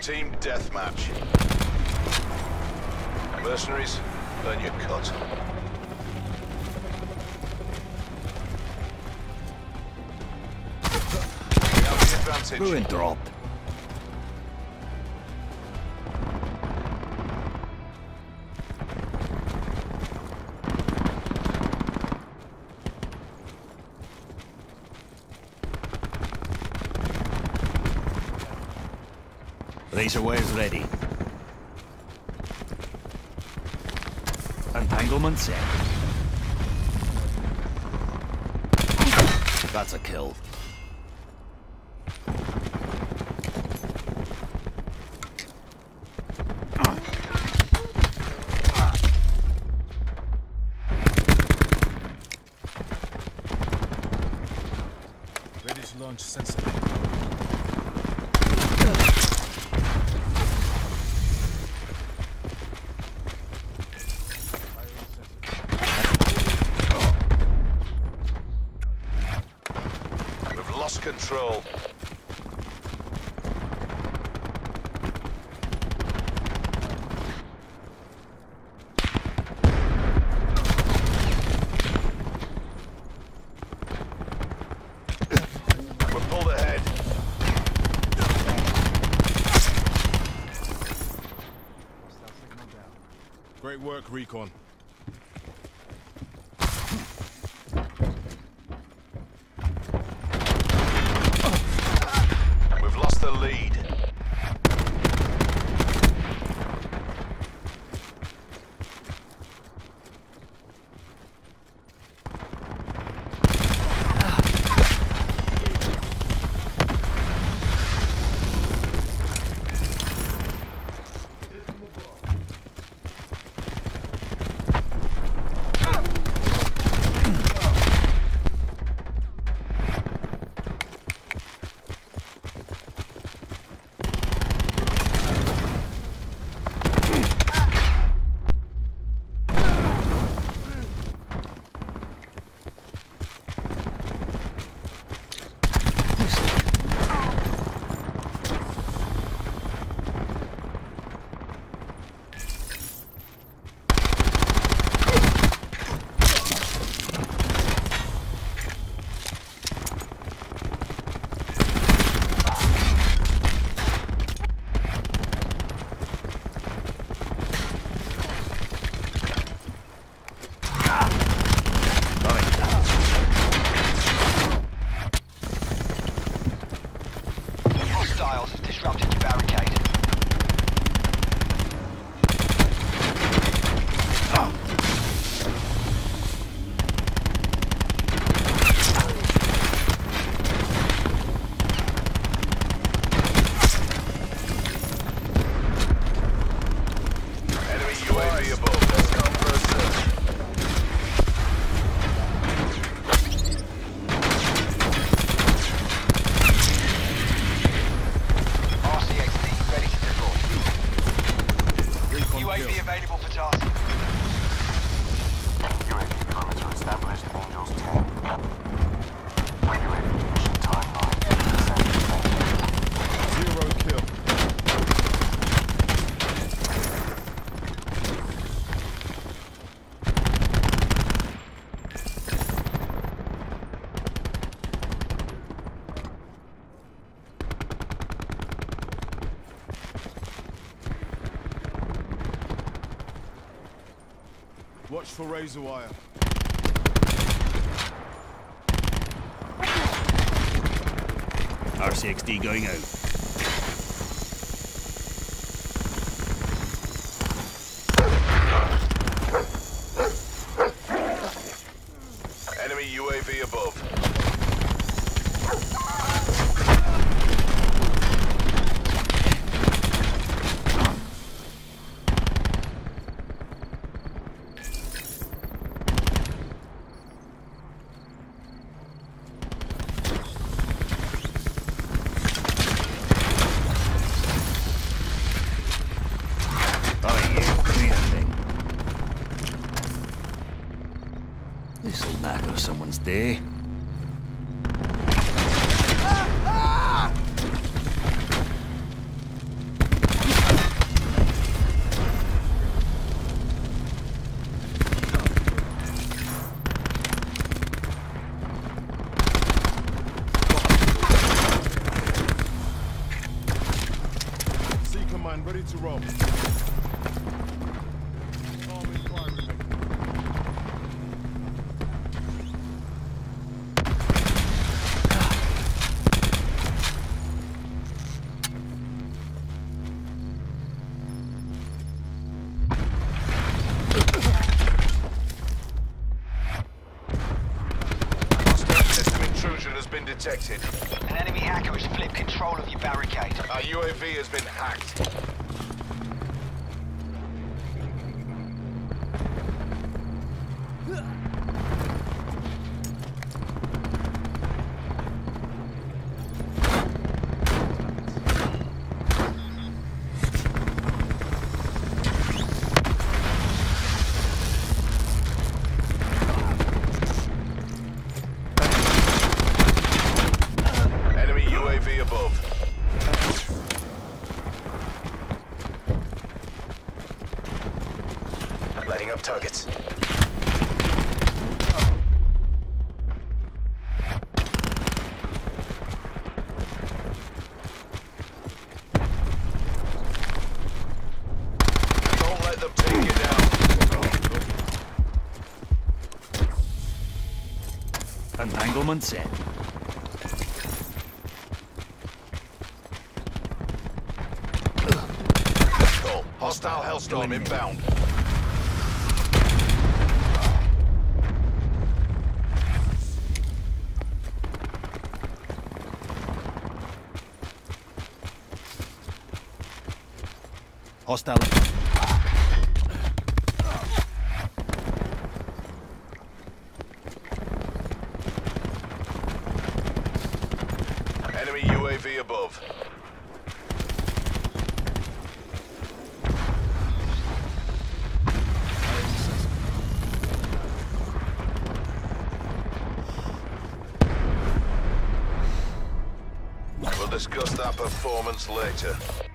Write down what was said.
Team deathmatch. Mercenaries, earn your cut. Ruin drop. Razor wire's ready. Entanglement set. That's a kill. Ready to launch sensor. Control. Great work, Recon. Disrupted your barricade. Enemy UAV above. Let's go for a search. RCXD ready to deploy. Recon UAV kill. available for tasking. UAV perimeter established, Angels 10. UAV mission timeline. Zero kill. Watch for razor wire. RCXD going out. day. ready to roll. Been detected. An enemy hacker has flipped control of your barricade. Our UAV has been hacked. Entanglement set. Cool. Hostile Hellstorm inbound. Hostile. Enemy UAV above. We'll discuss that performance later.